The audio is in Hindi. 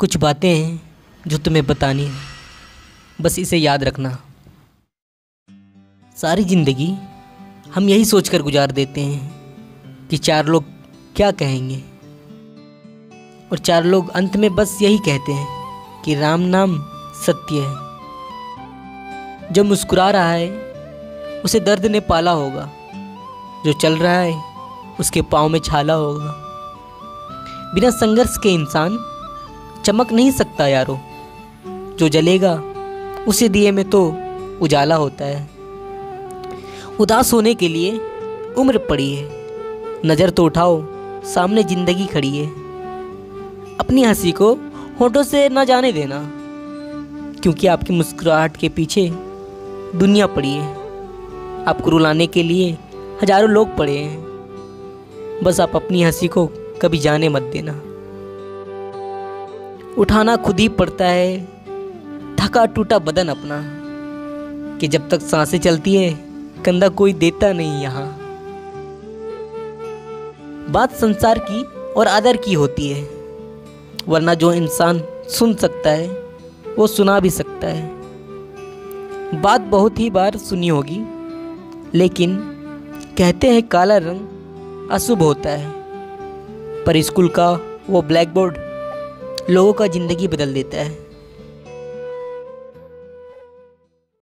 कुछ बातें हैं जो तुम्हें बतानी है। बस इसे याद रखना। सारी ज़िंदगी हम यही सोचकर गुजार देते हैं कि चार लोग क्या कहेंगे। और चार लोग अंत में बस यही कहते हैं कि राम नाम सत्य है। जो मुस्कुरा रहा है, उसे दर्द ने पाला होगा। जो चल रहा है, उसके पाँव में छाला होगा। बिना संघर्ष के इंसान चमक नहीं सकता यारो। जो जलेगा, उसे दिए में तो उजाला होता है। उदास होने के लिए उम्र पड़ी है। नज़र तो उठाओ, सामने ज़िंदगी खड़ी है। अपनी हँसी को होठों से न जाने देना, क्योंकि आपकी मुस्कुराहट के पीछे दुनिया पड़ी है। आपको रुलाने के लिए हज़ारों लोग पड़े हैं। बस आप अपनी हँसी को कभी जाने मत देना। उठाना खुद ही पड़ता है। थका टूटा बदन अपना, कि जब तक साँसें चलती है कंधा कोई देता नहीं यहाँ। बात संसार की और आदर की होती है, वरना जो इंसान सुन सकता है, वो सुना भी सकता है। बात बहुत ही बार सुनी होगी, लेकिन कहते हैं काला रंग अशुभ होता है, पर स्कूल का वो ब्लैक बोर्ड लोगों का ज़िंदगी बदल देता है।